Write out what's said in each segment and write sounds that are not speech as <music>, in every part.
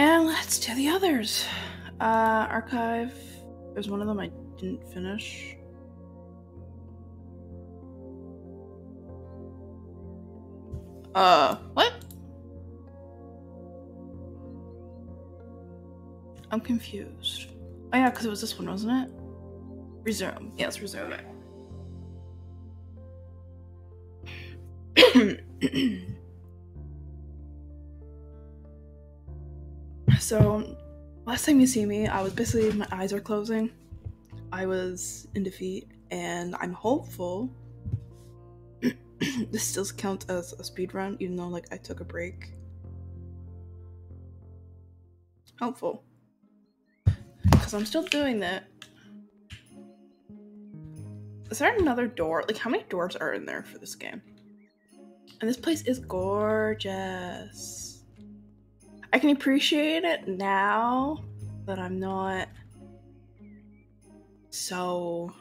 And let's do the others. Uh, archive. There's one of them I didn't finish. Uh, what? I'm confused. Oh yeah, because it was this one, wasn't it? Resume. Yes, resume it. <clears throat> <clears throat> so, last time you see me, I was basically, my eyes are closing. I was in defeat, and I'm hopeful <clears throat> this still counts as a speed run, even though like I took a break. Hopeful. Because I'm still doing that. Is there another door? Like, how many doors are in there for this game? And this place is gorgeous. I can appreciate it now that I'm not so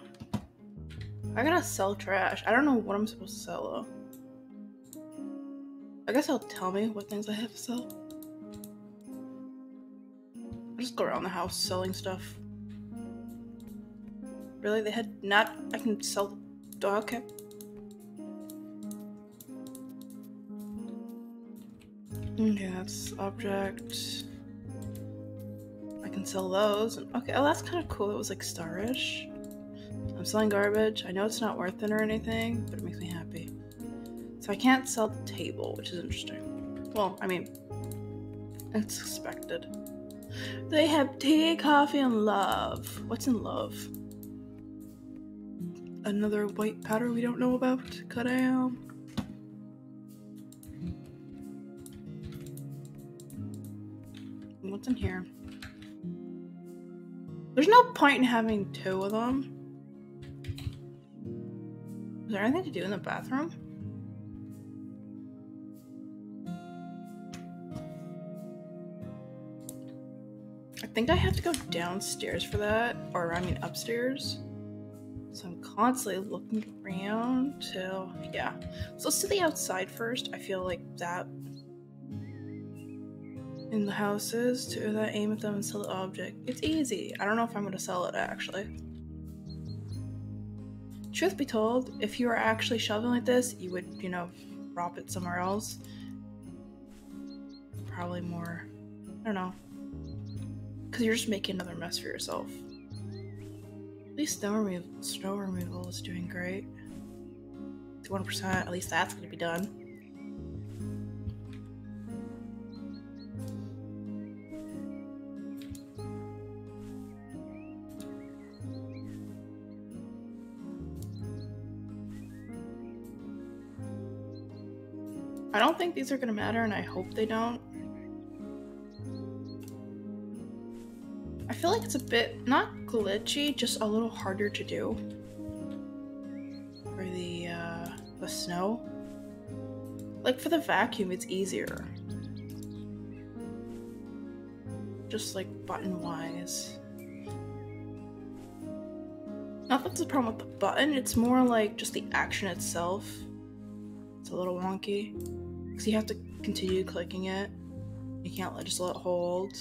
I gotta sell trash. I don't know what I'm supposed to sell though. I guess I'll tell me what things I have to sell. I just go around the house selling stuff. Really? They had not. I can sell. Oh, okay. Okay, that's object. I can sell those. Okay, oh, that's kind of cool. It was like starish. I'm selling garbage. I know it's not worth it or anything, but it makes me happy. So I can't sell the table, which is interesting. Well, I mean, it's expected. They have tea, coffee, and love. What's in love? Another white powder we don't know about? Cut out. What's in here? There's no point in having two of them. Is there anything to do in the bathroom? I think I have to go downstairs for that, or I mean upstairs. So I'm constantly looking around to, yeah. So let's do the outside first. I feel like that in the houses to that aim at them and sell the object. It's easy. I don't know if I'm gonna sell it actually. Truth be told, if you were actually shoveling like this, you would, you know, drop it somewhere else. Probably more, I don't know. Because you're just making another mess for yourself. At least snow removal, snow removal is doing great. 200%, at least that's to be done. I don't think these are gonna matter, and I hope they don't. I feel like it's a bit, not glitchy, just a little harder to do. For the, uh, the snow. Like, for the vacuum, it's easier. Just, like, button-wise. Not that's a problem with the button, it's more like just the action itself. It's a little wonky because you have to continue clicking it. You can't let, just let it hold.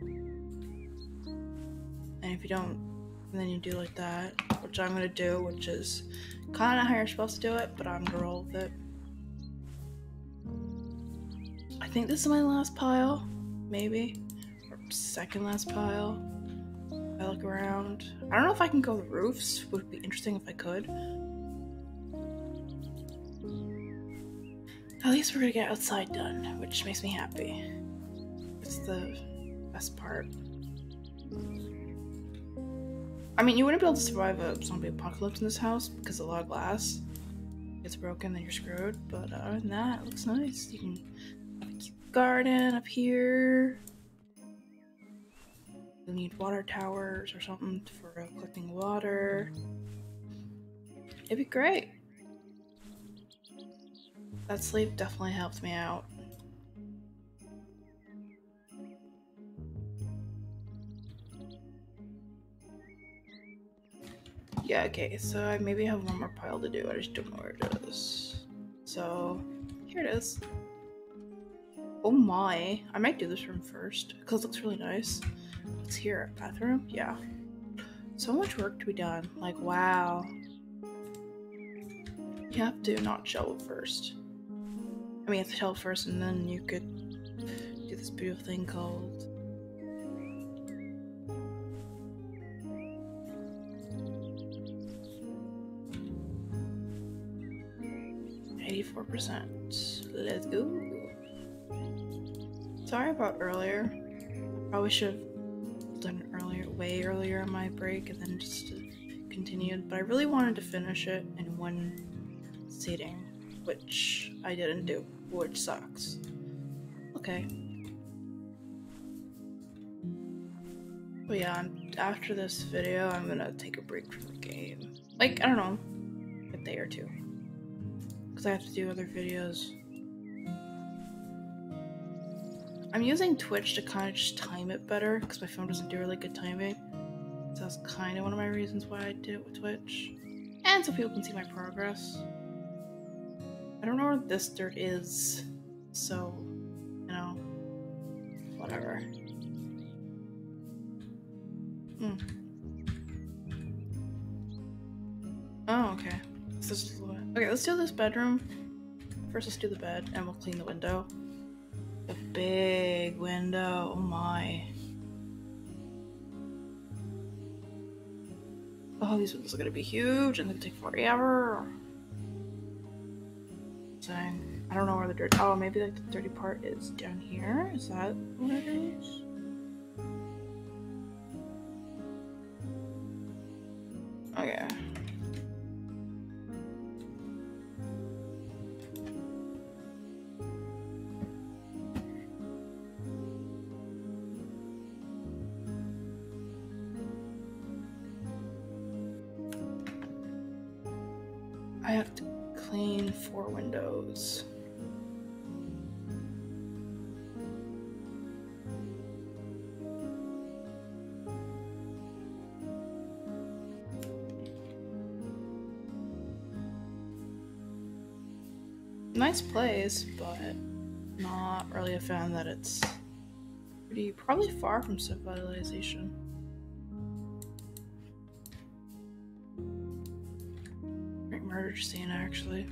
And if you don't, then you do like that, which I'm gonna do, which is kind of how you're supposed to do it, but I'm gonna roll with it. I think this is my last pile, maybe, or second last pile. I look around. I don't know if I can go the roofs. Would be interesting if I could. At least we're gonna get outside done, which makes me happy. It's the best part. I mean, you wouldn't be able to survive a zombie apocalypse in this house because a lot of glass gets broken, then you're screwed. But other than that, it looks nice. You can have a cute garden up here. You'll need water towers or something for collecting water. It'd be great. That sleep definitely helped me out. Yeah, okay, so I maybe have one more pile to do. I just don't know where it is. So, here it is. Oh my. I might do this room first because it looks really nice. What's here? Bathroom? Yeah. So much work to be done. Like, wow. You have to not shovel first. I mean, you have to tell first and then you could do this beautiful thing called. Eighty-four percent. Let's go. Sorry about earlier. Probably should have done it earlier, way earlier on my break, and then just continued. But I really wanted to finish it in one sitting, which I didn't do, which sucks. Okay. But yeah, after this video, I'm gonna take a break from the game. Like, I don't know, a day or two. Because I have to do other videos. I'm using Twitch to kind of just time it better because my phone doesn't do really good timing. So that's kind of one of my reasons why I did it with Twitch. And so people can see my progress. I don't know where this dirt is, so, you know, whatever. Hmm. Oh, okay. Is okay, let's do this bedroom. First, let's do the bed, and we'll clean the window. A big window. Oh my. Oh, these windows are gonna be huge and they take forever. Dang. I don't know where the dirt. Oh, maybe like the dirty part is down here. Is that what it is? Okay. Nice place, but not really a fan that it's pretty probably far from civilization. Great murder scene, actually.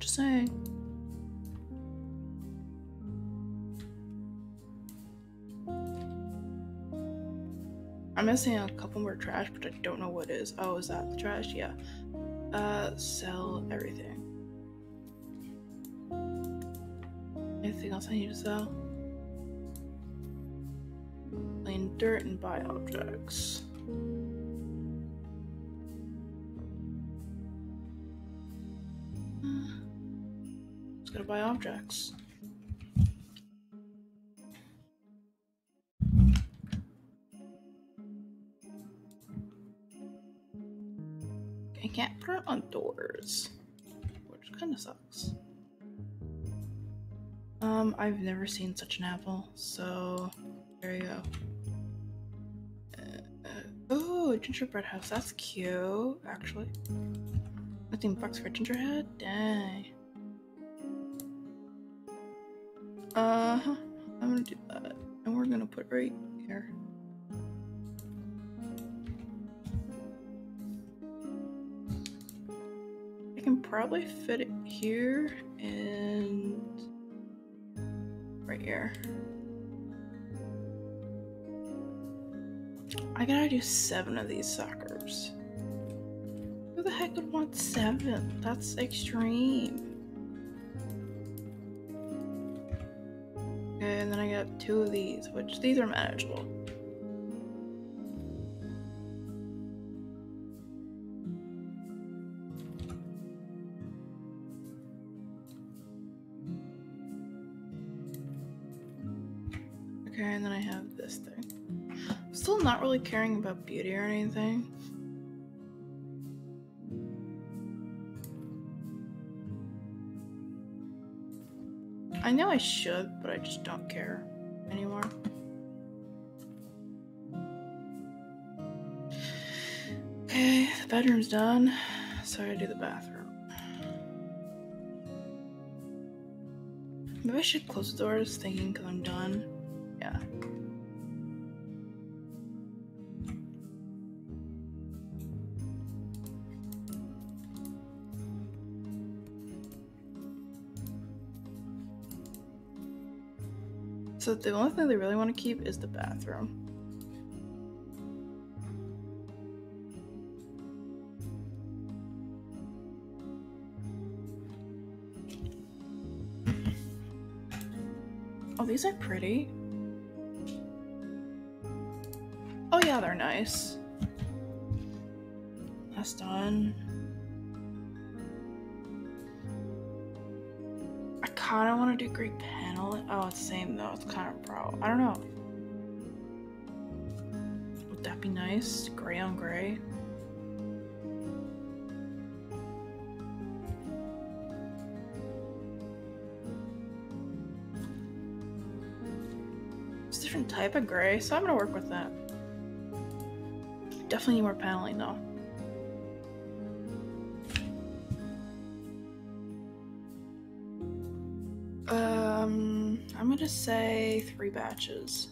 Just saying. I'm missing a couple more trash, but I don't know what is. Oh, is that the trash? Yeah. Uh, sell everything. Anything else I need to sell? Clean dirt and buy objects. Uh, just gotta buy objects. I can't put it on doors, which kind of sucks. Um, I've never seen such an apple, so there you go. Uh, uh, oh, gingerbread house. That's cute, actually. 15 bucks for gingerhead? Dang. Uh huh. I'm gonna do that. And we're gonna put right here. I can probably fit it here and I gotta do seven of these suckers. Who the heck would want seven? That's extreme. Okay, and then I got two of these, which these are manageable. And then I have this thing. I'm still not really caring about beauty or anything. I know I should, but I just don't care anymore. Okay, the bedroom's done, so I do the bathroom. Maybe I should close the doors thinking because I'm done. So the only thing they really want to keep is the bathroom. Oh, these are pretty. Oh yeah, they're nice. That's done. I kind of want to do panel. Oh, it's the same though. It's kind of pro. I don't know. Would that be nice? Gray on gray. It's a different type of gray, so I'm gonna work with that. Definitely need more paneling though. Um, I'm gonna say three batches.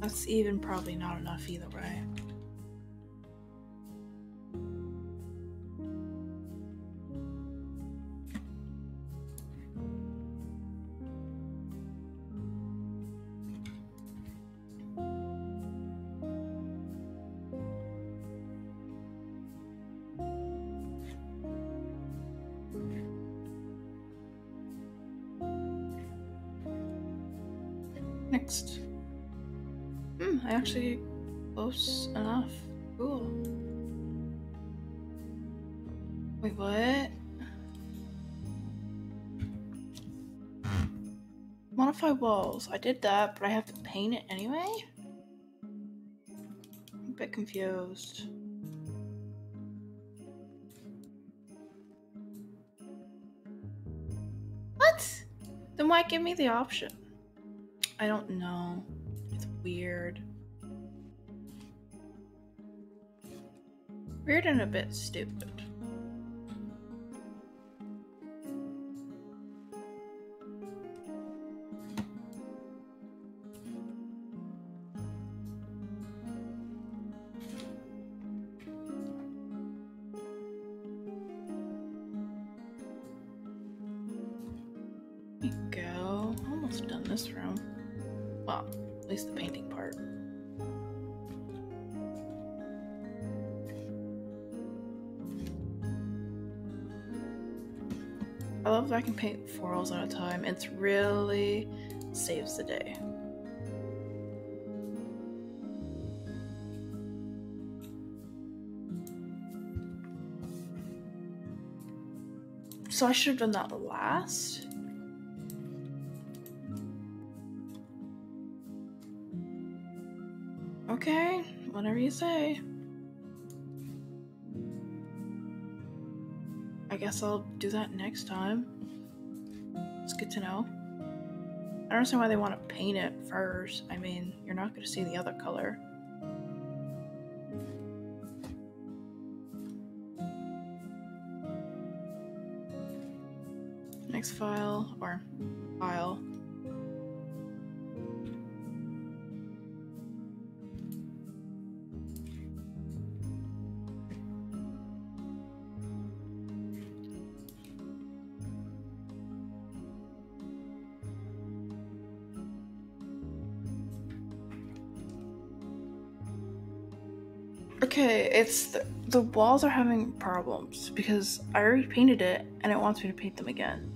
That's even probably not enough either way. Walls. I did that, but I have to paint it anyway? I'm a bit confused. What? Then why give me the option? I don't know. It's weird. Weird and a bit stupid. Time. Really saves the day. So I should have done that last. Okay, whatever you say. I guess I'll do that next time. Good to know. I don't understand why they want to paint it first. I mean, you're not going to see the other color. Next file, or file. It's the, the walls are having problems because I already painted it and it wants me to paint them again.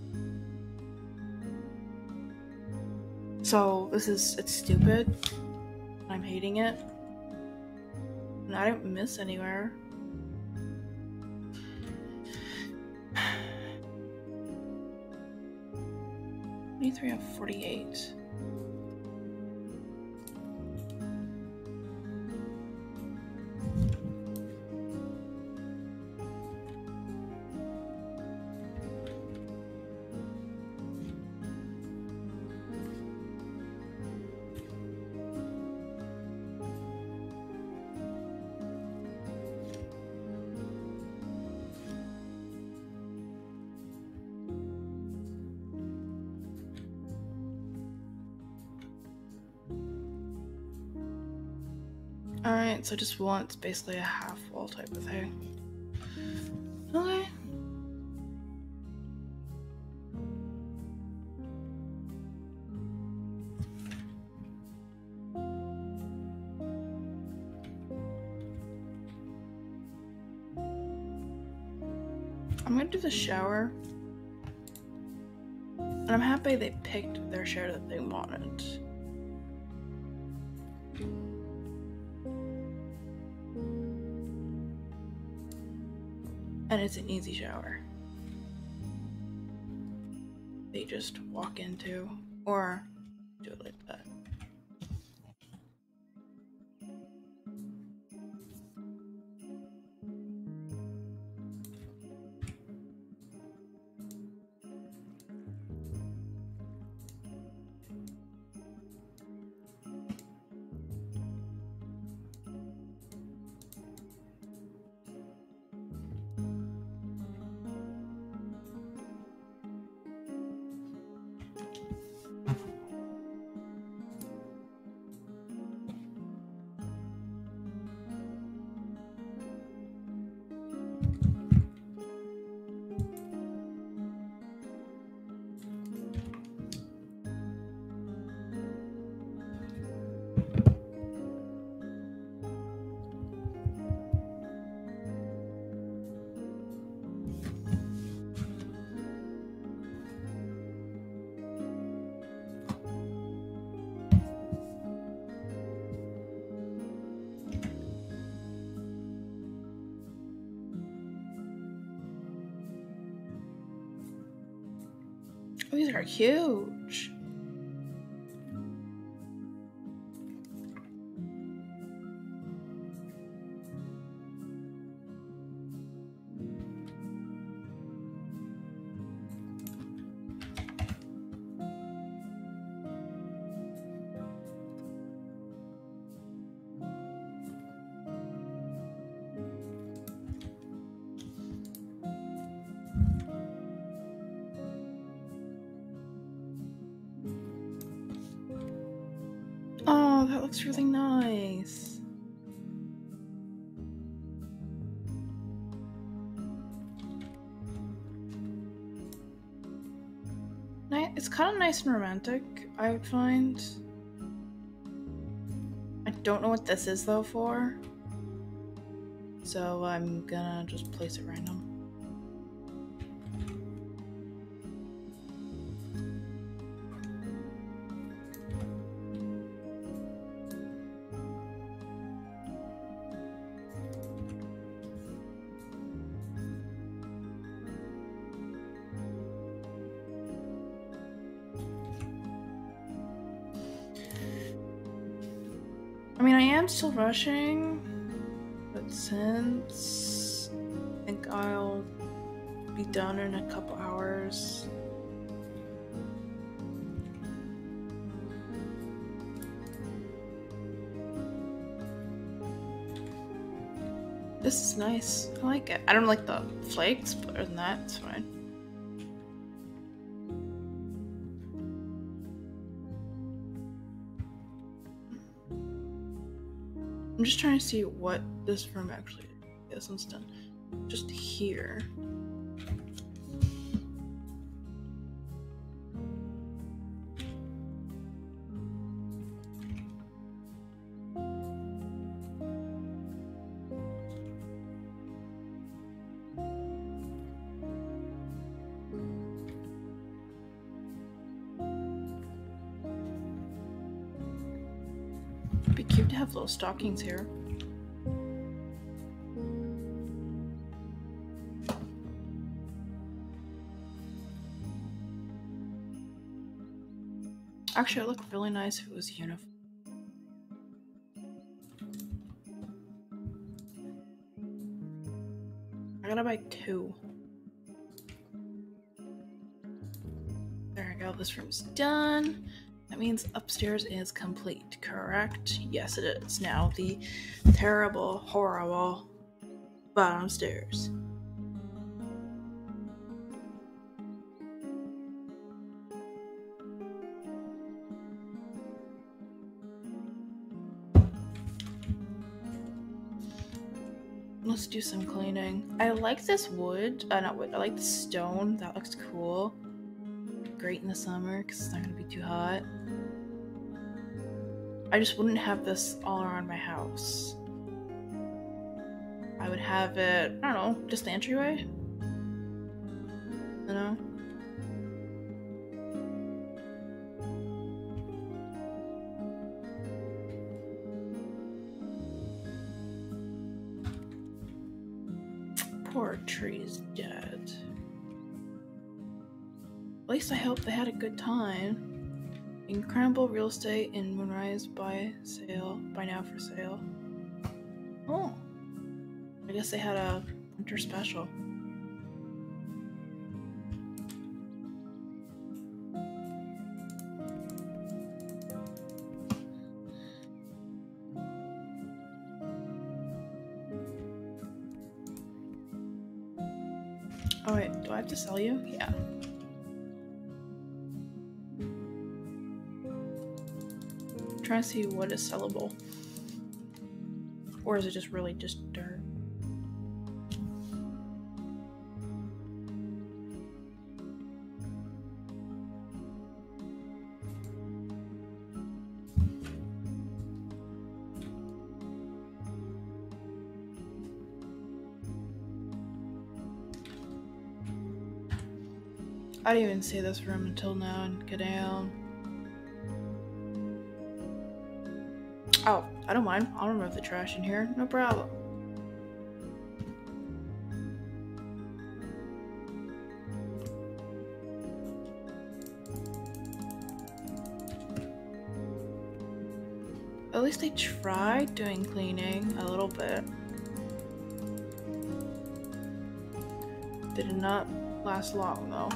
So this is it's stupid. I'm hating it. And I didn't miss anywhere. <sighs> Twenty-three of forty-eight. Alright, so just wants basically a half wall type of thing. Okay. I'm gonna do the shower. And I'm happy they picked their shower that they wanted. It's an easy shower. They just walk into or do it like that. These are huge. Nice and romantic, I would find. I don't know what this is though for. So I'm gonna just place it random. Rushing, but since I think I'll be done in a couple hours. This is nice. I like it. I don't like the flakes, but other than that, it's fine. I'm just trying to see what this room actually is once done. Just here. Stockings here. Actually, it would look really nice if it was uniform. I gotta buy two. There we go, this room's done. That means upstairs is complete, correct? Yes, it is. Now the terrible, horrible bottom stairs. let's do some cleaning. I like this wood. Uh, not wood. I like the stone. That looks cool. Great in the summer because it's not gonna be too hot. I just wouldn't have this all around my house. I would have it, I don't know, just the entryway? You know? Poor tree's dead. Least I hope they had a good time. Incredible real estate in Moonrise by sale, by now for sale. Oh, I guess they had a winter special. Oh wait, do I have to sell you? Yeah. Trying to see what is sellable. Or is it just really just dirt? I didn't even see this room until now and get down. I don't mind. I'll remove the trash in here. No problem. At least they tried doing cleaning a little bit. Did not last long though.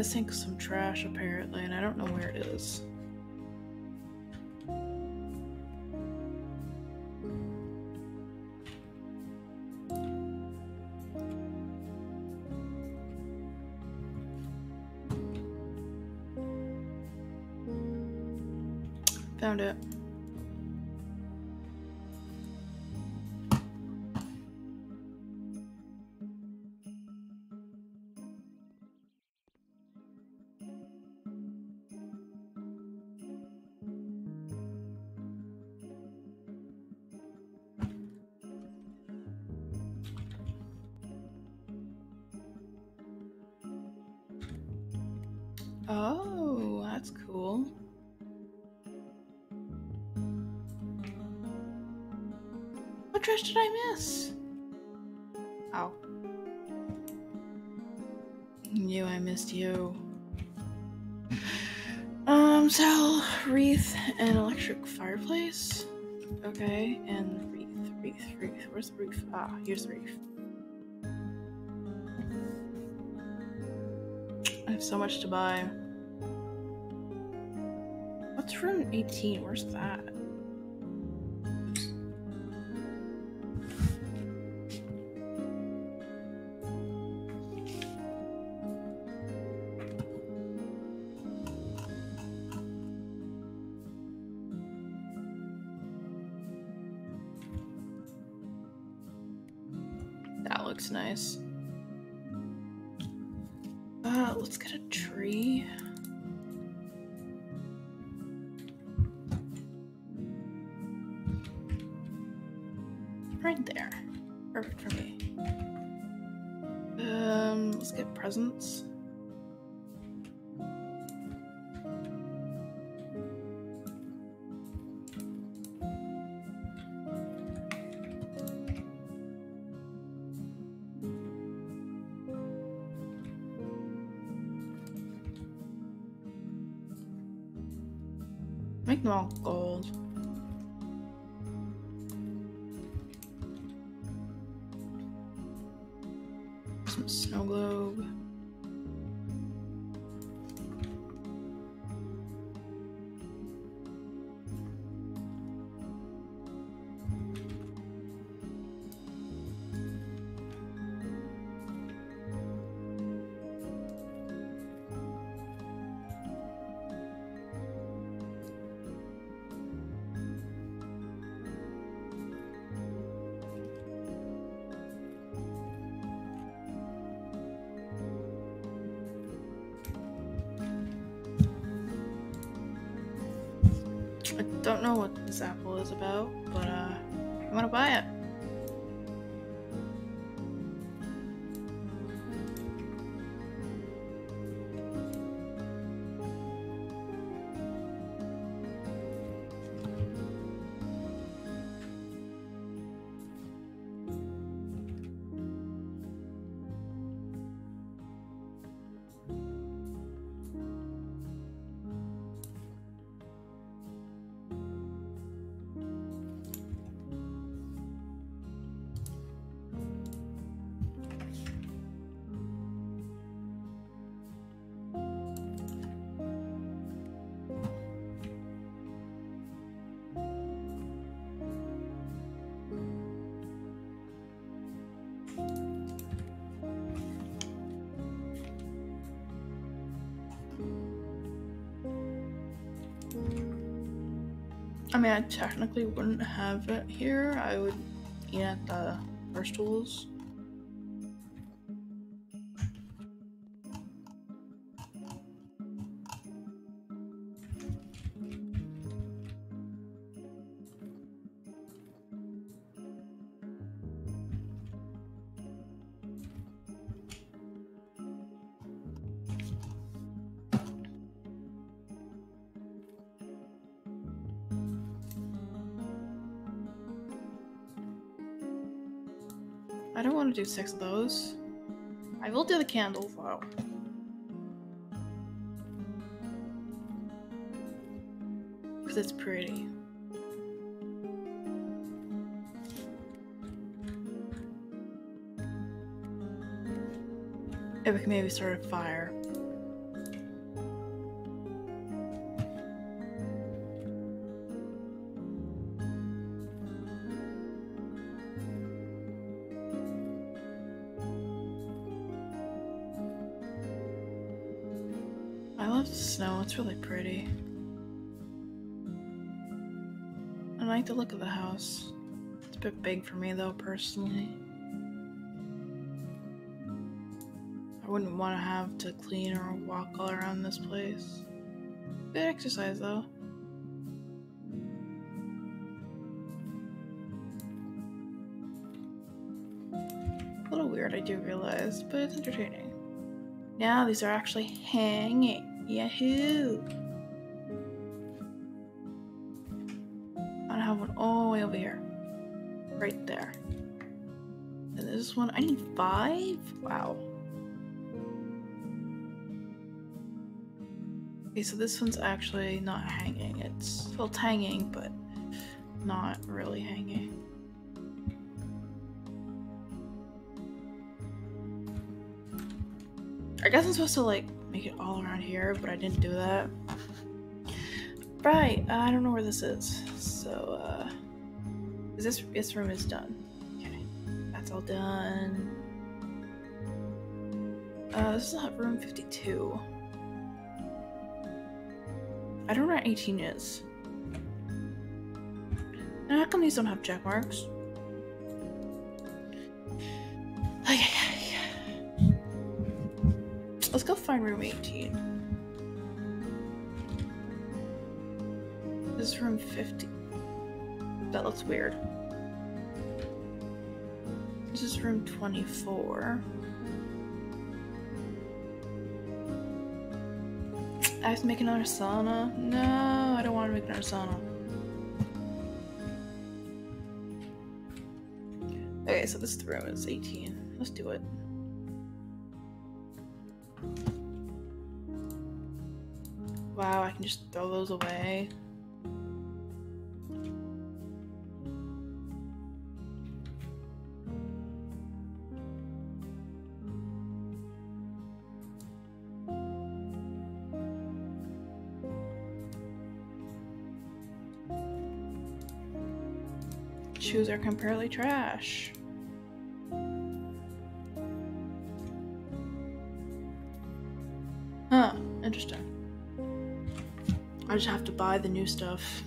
Missing some trash apparently, and I don't know where it is. Okay, and wreath, wreath, wreath. Where's the wreath? Ah, here's the wreath. I have so much to buy. What's room 18? Where's that? Looks nice. Uh, let's get a tree. Make them mean, I technically wouldn't have it here. I would eat at the first tools. Do six of those. I will do the candles though. Because it's pretty. If we can maybe start a fire. Love the snow, it's really pretty. I like the look of the house. It's a bit big for me though, personally. I wouldn't want to have to clean or walk all around this place. Good exercise though. A little weird, I do realize, but it's entertaining. Now these are actually hanging. Yahoo! I have one all the way over here. Right there. And this one, I need five? Wow. Okay, so this one's actually not hanging. It's, it's hanging, but not really hanging. I guess I'm supposed to like make it all around here, but I didn't do that. Right, I don't know where this is. So, uh, is this this room is done? Okay, that's all done. Uh, this is not room 52. I don't know where 18 is. And how come these don't have check marks? Find room 18. This is room 50. That looks weird. This is room 24. I have to make another sauna? No, I don't want to make another sauna. Okay, so this room is 18. Let's do it. Wow, I can just throw those away. Shoes are comparatively trash. I just have to buy the new stuff.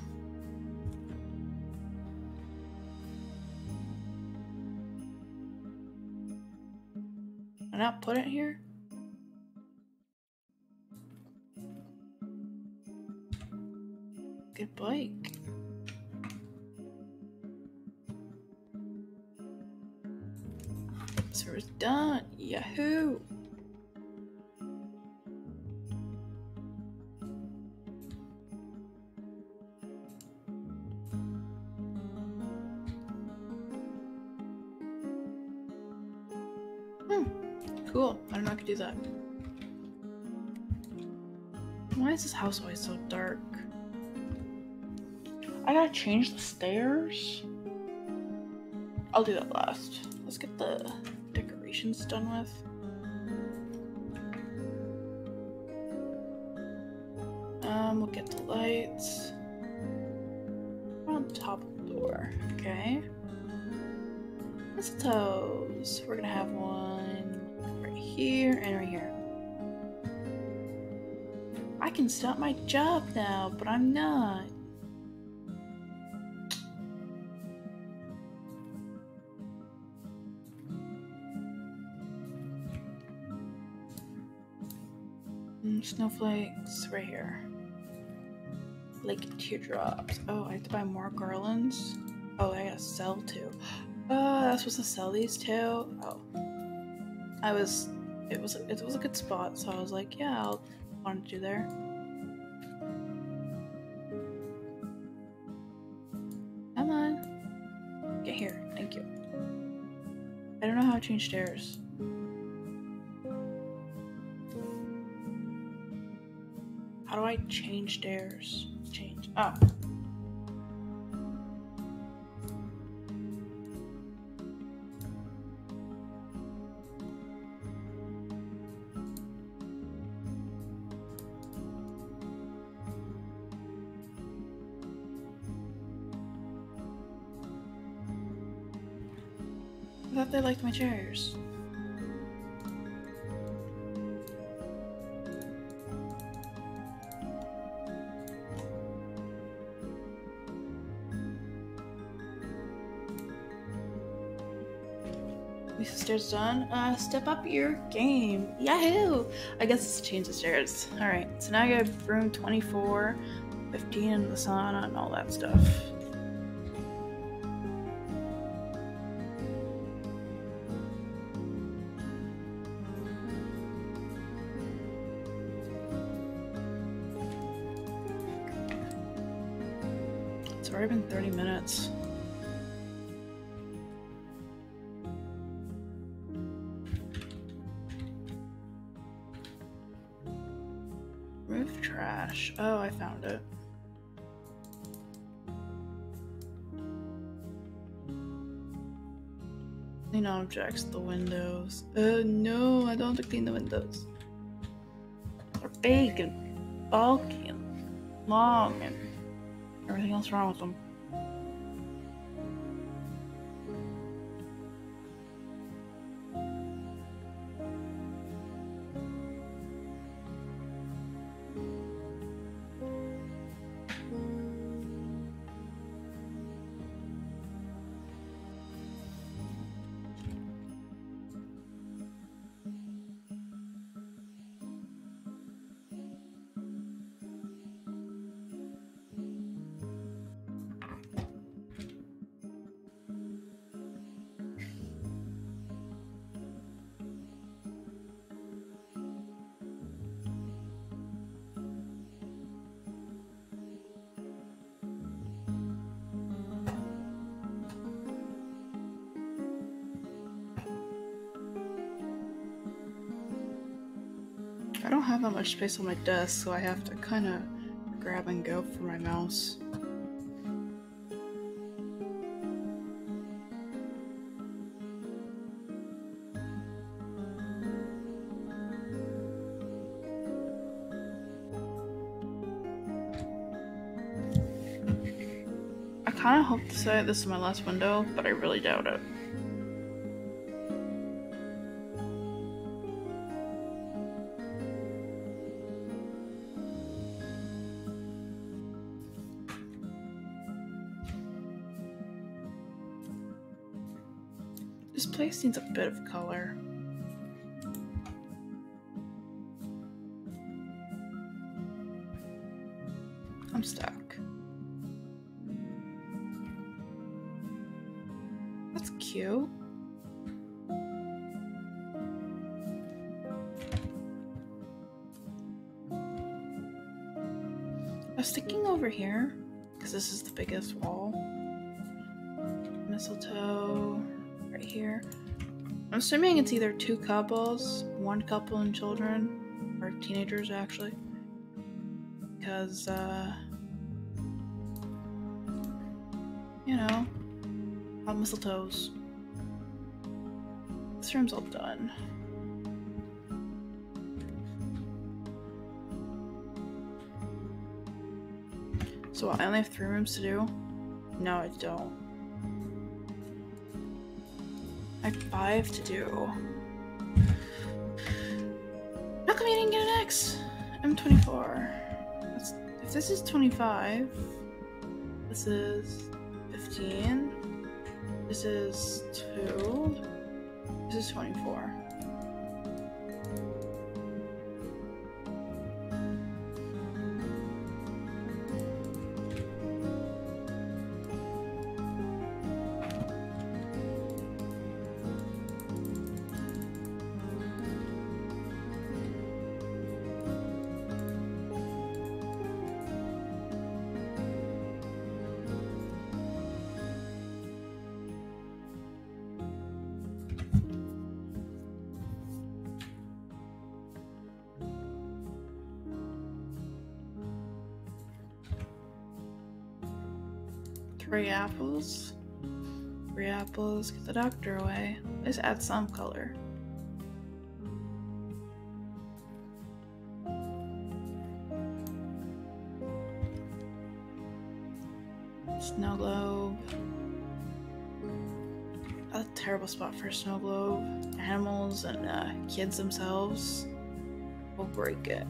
I'll do that last. Let's get the decorations done with. Um, we'll get the lights on top of the door. Okay. Mistletoes. We're gonna have one right here and right here. I can stop my job now, but I'm not. Snowflakes right here. Like teardrops. Oh, I have to buy more garlands. Oh, I gotta sell too. Oh, <gasps> I was supposed to sell these too. Oh, I was. It was. It was a good spot, so I was like, yeah, I'll want to do there. Come on, get here. Thank you. I don't know how to change stairs. I change stairs? Change. Oh. I thought they liked my chairs. Stairs done. Uh, step up your game. Yahoo! I guess it's change the stairs. Alright, so now I got room 24, 15 in the sauna, and all that stuff. Trash. Oh, I found it. Clean objects, the windows. Oh no, I don't want to clean the windows. They're big and bulky and long and everything else wrong with them. That much space on my desk, so I have to kind of grab and go for my mouse. I kind of hope to say this is my last window, but I really doubt it. This place needs a bit of color. I'm stuck. That's cute. I was thinking over here, because this is the biggest wall. Mistletoe. I'm assuming it's either two couples, one couple and children, or teenagers actually. Because, uh, you know, on mistletoes. This room's all done. So I only have three rooms to do? No, I don't. Five to do. How come you didn't get an X? I'm 24. That's, if this is 25, this is 15, this is 2, this is 24. Three apples. Three apples. Get the doctor away. Let's add some color. Snow globe. A terrible spot for a snow globe. Animals and uh, kids themselves will break it.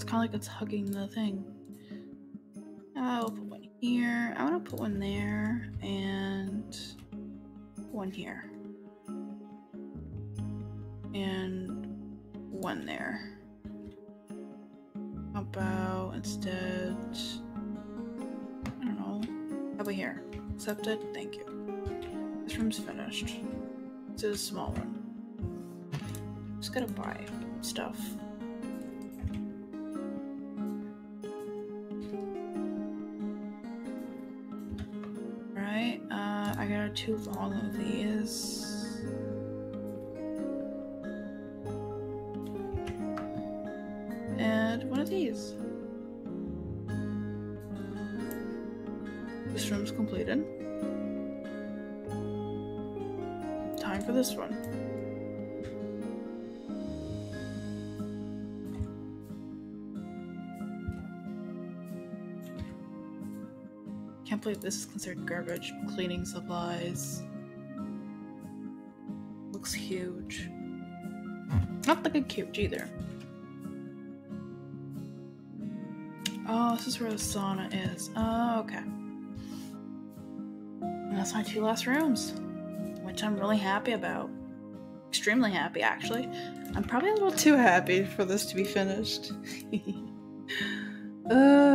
It's kind of like it's hugging the thing. I'll put one here. I want to put one there and one here. And one there. How about instead, I don't know, how about here? Accepted? Thank you. This room's finished. This is a small one. Just gotta buy stuff. Too long of these. And one of these. This room's completed. Time for this one. Can't believe this is considered garbage. Cleaning supplies. Looks huge. Not a cute either. Oh, this is where the sauna is. Oh, okay. And that's my two last rooms, which I'm really happy about. Extremely happy, actually. I'm probably a little too happy for this to be finished. <laughs> uh.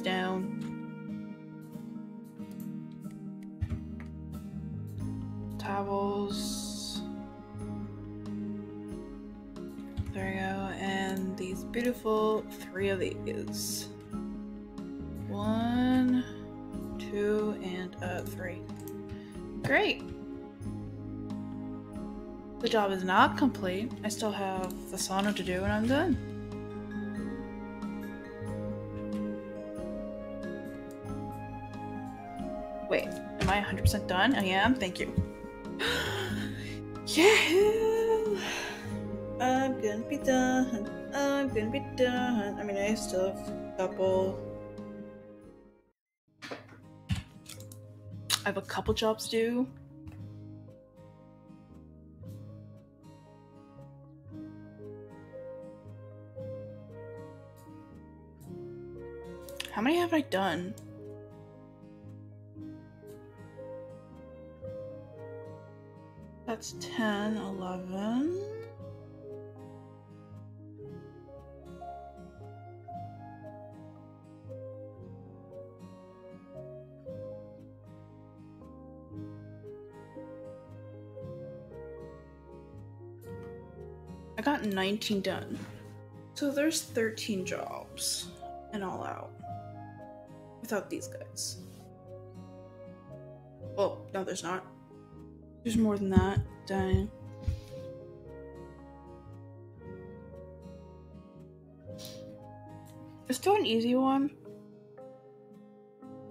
Down. Towels. There we go. And these beautiful three of these. One, two, and uh, three. Great. The job is not complete. I still have the sauna to do and I'm done. 100% done? I am? Thank you. <gasps> Yahoo! I'm gonna be done. I'm gonna be done. I mean, I still have a couple. I have a couple jobs due. How many have I done? That's 10, 11. I got 19 done. So there's 13 jobs and all out without these guys. Well, no, there's not. There's more than that. Dang. Let's do an easy one.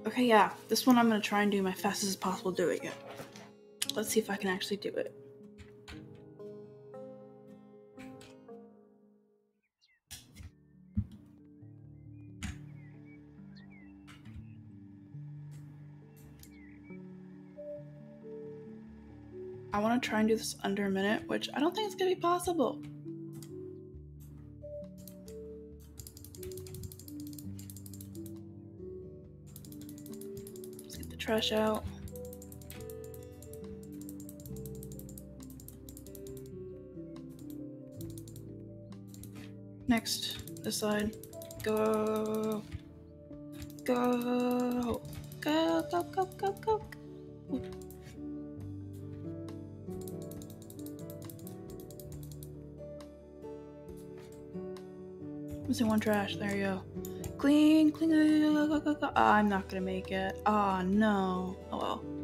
Okay, yeah. This one I'm gonna try and do my fastest as possible doing it. Let's see if I can actually do it. Try and do this under a minute, which I don't think it's going to be possible. Let's get the trash out. Next, this side. Go. Go. Go, go, go, go, go. One trash. There you go. Clean, clean. Oh, I'm not gonna make it. Oh no. Oh well.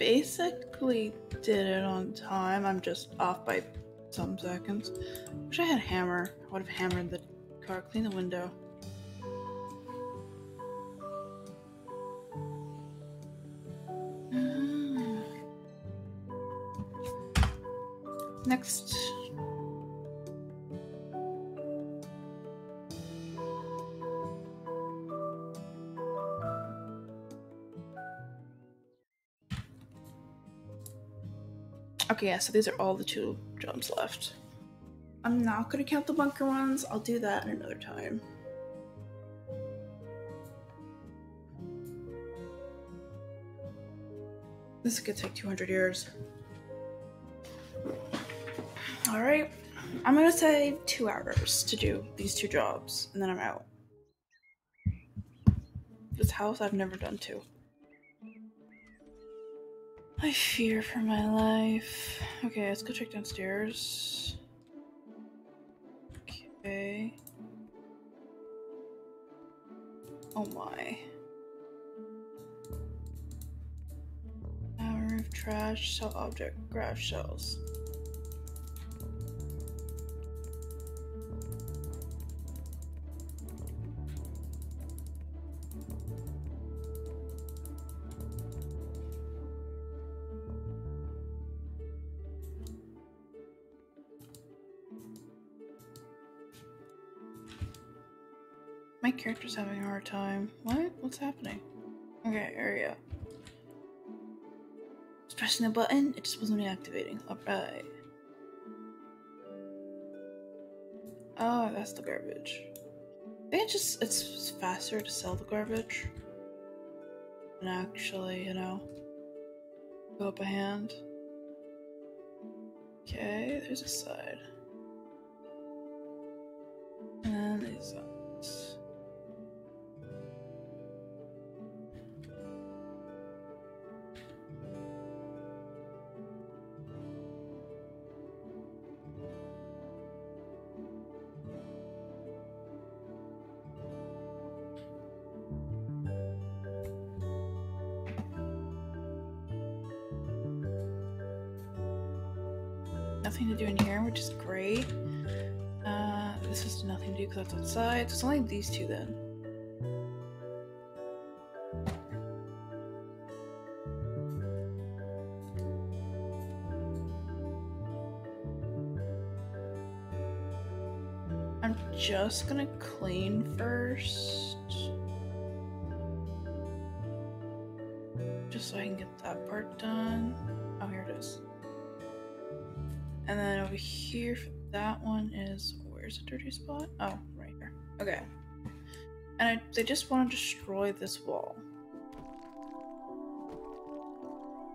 Basically did it on time. I'm just off by some seconds. Wish I had a hammer. I would have hammered the car. Clean the window. Okay, yeah, so these are all the two jobs left. I'm not gonna count the bunker ones, I'll do that in another time. This could take 200 years. Alright, I'm gonna say two hours to do these two jobs, and then I'm out. This house I've never done to. I fear for my life. Okay, let's go check downstairs. Okay. Oh my. Hour of trash, sell object, grab shells. My character's having a hard time. What? What's happening? Okay, area. Just pressing the button, it just wasn't reactivating. Alright. Oh, that's the garbage. I think it's just it's faster to sell the garbage than actually, you know, go up a hand. Okay, there's a side. And then. That's outside. It's only these two then. I'm just gonna clean first. Just so I can get that part done. Oh, here it is. And then over here that one is where's the dirty spot? Oh. Okay. And I, they just want to destroy this wall.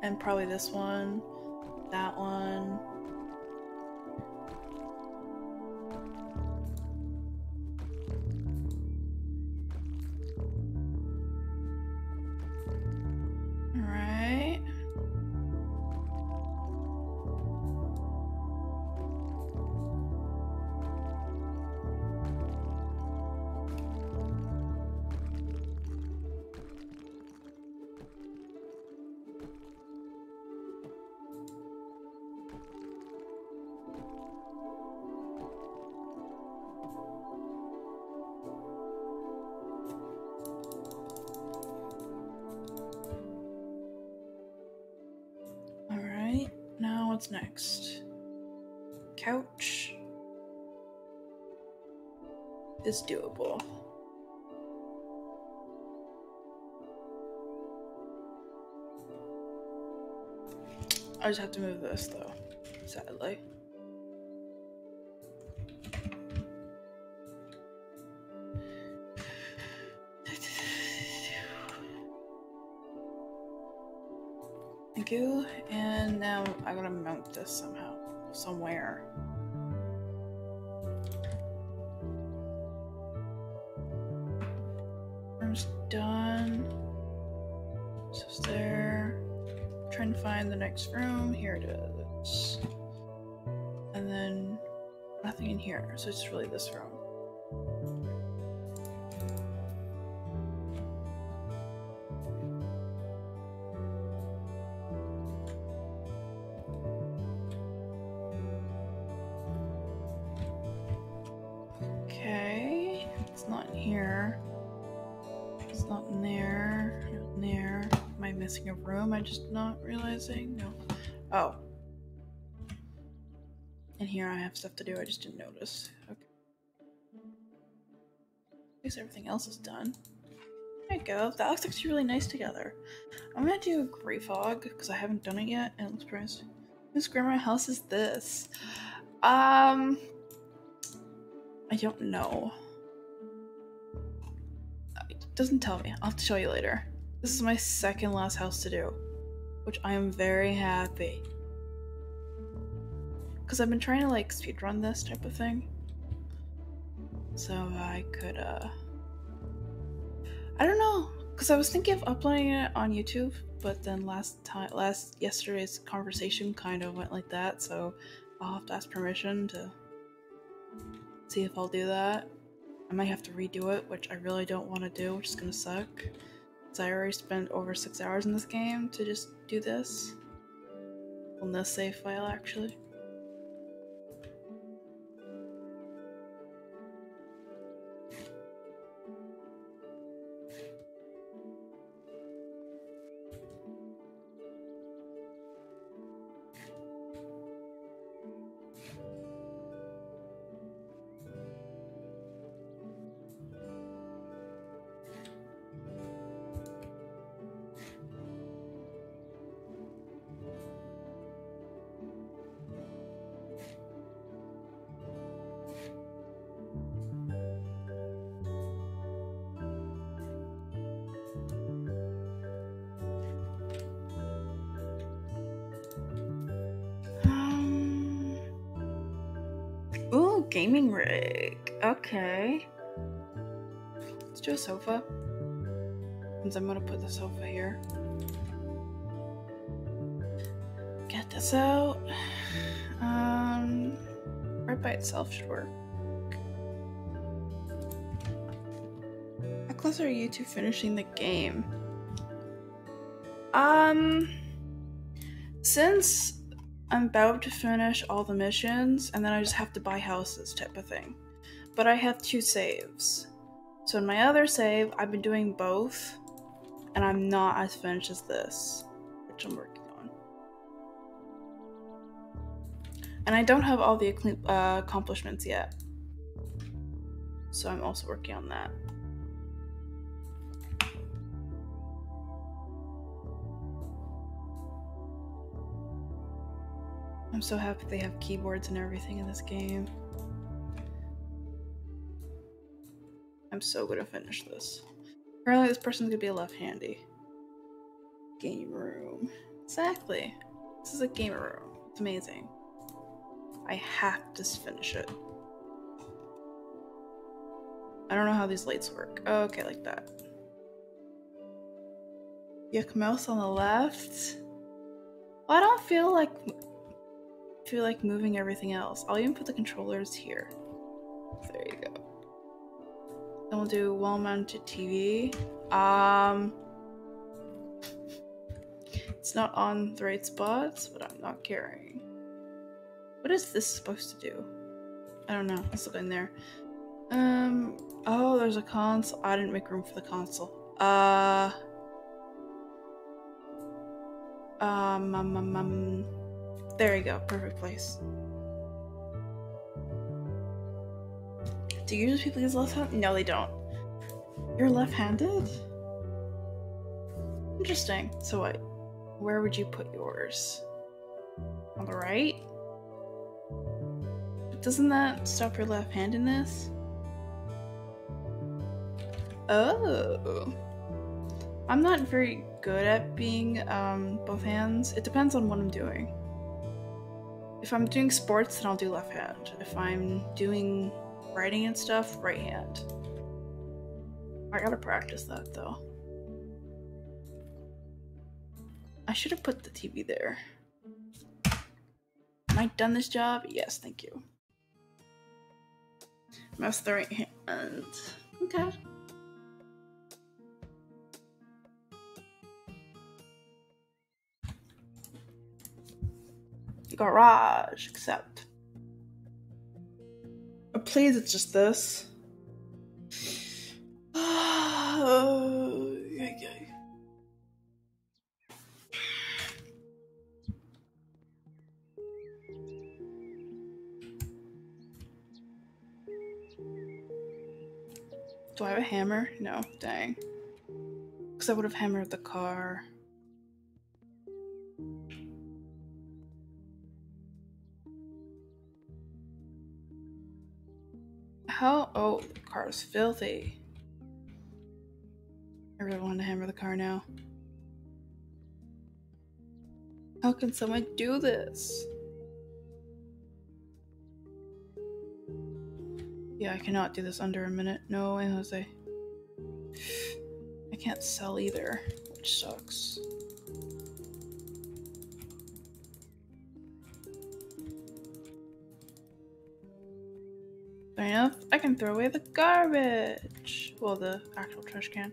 And probably this one, that one. What's next? Couch is doable. I just have to move this though, sadly. I gotta mount this somehow, somewhere. Room's done. So it's there. trying to find the next room. Here it is. And then nothing in here. So it's really this room. No. Oh. And here I have stuff to do. I just didn't notice. Okay. At least everything else is done. There you go. That looks actually really nice together. I'm gonna do a gray fog because I haven't done it yet, and it looks pretty nice. Whose grandma house is this? Um, I don't know. It doesn't tell me. I'll have to show you later. This is my second last house to do, which I am very happy. Because I've been trying to like speedrun this type of thing. So I could, uh. I don't know. Because I was thinking of uploading it on YouTube, but then last time, last yesterday's conversation kind of went like that, so I'll have to ask permission to see if I'll do that. I might have to redo it, which I really don't want to do, which is gonna suck. I already spent over six hours in this game to just do this. On this save file, actually. Gaming rig. Okay. Let's do a sofa. Since I'm gonna put the sofa here. Get this out. Um, right by itself should work. How close are you to finishing the game? Um, since I'm about to finish all the missions and then I just have to buy houses type of thing. But I have two saves. So in my other save, I've been doing both, and I'm not as finished as this, which I'm working on. And I don't have all the uh, accomplishments yet. So I'm also working on that. I'm so happy they have keyboards and everything in this game. I'm so gonna finish this. Apparently this person's gonna be a left-handy. Game room. Exactly. This is a game room. It's amazing. I have to finish it. I don't know how these lights work. Oh, okay, like that. Yuck mouse on the left. Well, I don't feel like feel like moving everything else. I'll even put the controllers here. There you go. Then we'll do wall-mounted TV. Um, it's not on the right spots, but I'm not caring. What is this supposed to do? I don't know. Let's look in there. Um. Oh, there's a console. I didn't make room for the console. Uh. Um. um, um, um there you go, perfect place. Do usually people use left hand? No, they don't. You're left-handed? Interesting. So what? Where would you put yours? On the right? Doesn't that stop your left-handedness? Oh. I'm not very good at being um, both hands. It depends on what I'm doing. If I'm doing sports, then I'll do left hand. If I'm doing writing and stuff, right hand. I gotta practice that though. I should have put the TV there. Am I done this job? Yes, thank you. Mouse the right hand. Okay. Garage, except. Please, it's just this. <sighs> okay. Do I have a hammer? No, dang. Because I would have hammered the car. How? Oh, the car car's filthy. I really want to hammer the car now. How can someone do this? Yeah, I cannot do this under a minute. No way, Jose. I can't sell either, which sucks. Enough. I can throw away the garbage. Well, the actual trash can.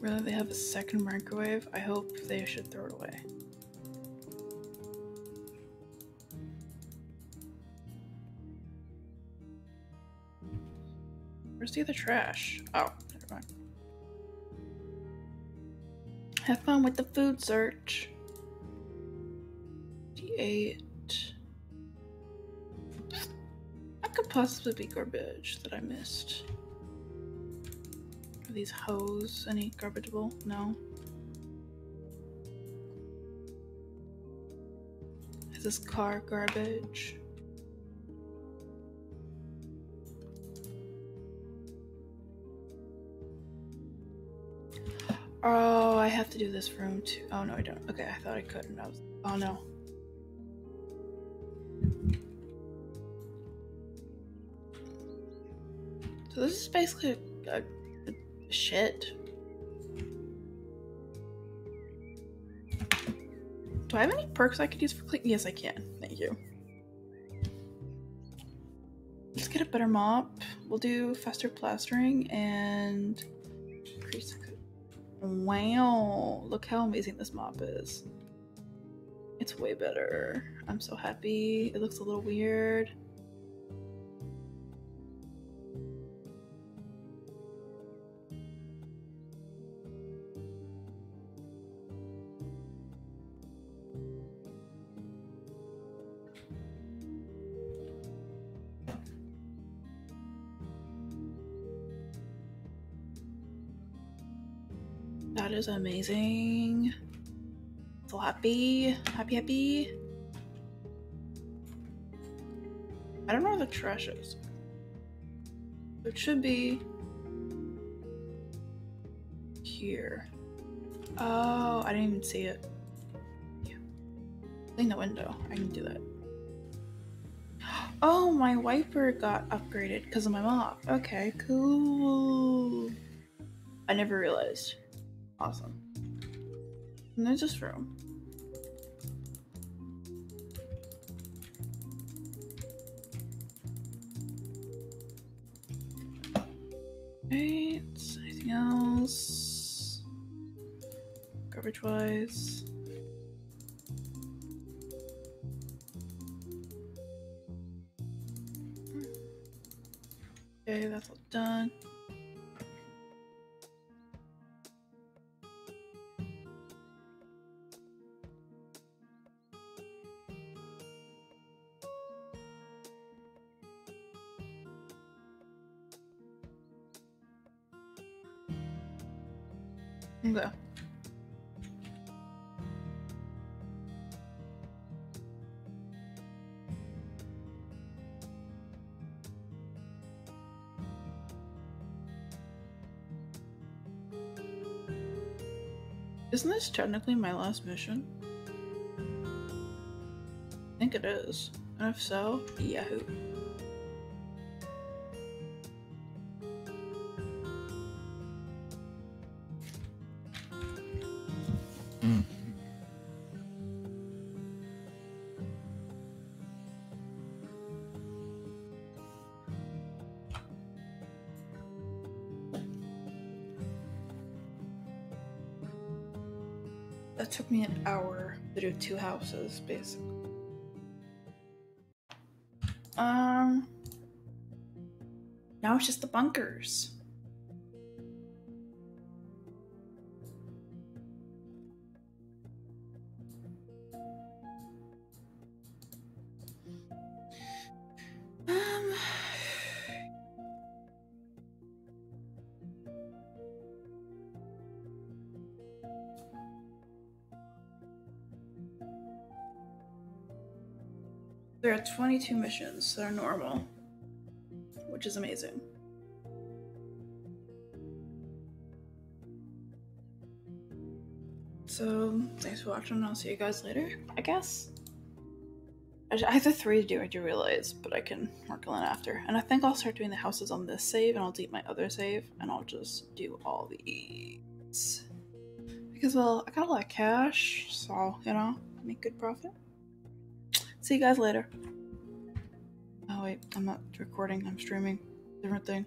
Really, they have a second microwave? I hope they should throw it away. Where's the trash? Oh, never mind. Have fun with the food search. D8. That could possibly be garbage that I missed. Are these hose any garbageable? No. Is this car garbage? Oh, I have to do this room too. Oh no, I don't. Okay, I thought I couldn't. I was. Oh no. So this is basically a, a, a shit. Do I have any perks I could use for clean? Yes, I can. Thank you. Let's get a better mop. We'll do faster plastering and increase. Wow, look how amazing this mop is. It's way better. I'm so happy. It looks a little weird. Amazing. So happy. Happy, happy. I don't know where the trash is. It should be here. Oh, I didn't even see it. Yeah. Clean the window. I can do that. Oh, my wiper got upgraded because of my mop. Okay, cool. I never realized. Awesome. And there's this room. Right, anything else? Garbage wise. Isn't this technically my last mission? I think it is. And if so, yahoo. Houses, basically. Um. Now it's just the bunkers. 22 missions that are normal, which is amazing. So, thanks for watching, and I'll see you guys later, I guess. I have the three to do, I do realize, but I can work on it after. And I think I'll start doing the houses on this save, and I'll delete my other save, and I'll just do all these. Because, well, I got a lot of cash, so, you know, make good profit. See you guys later. Wait, I'm not recording, I'm streaming. Different thing.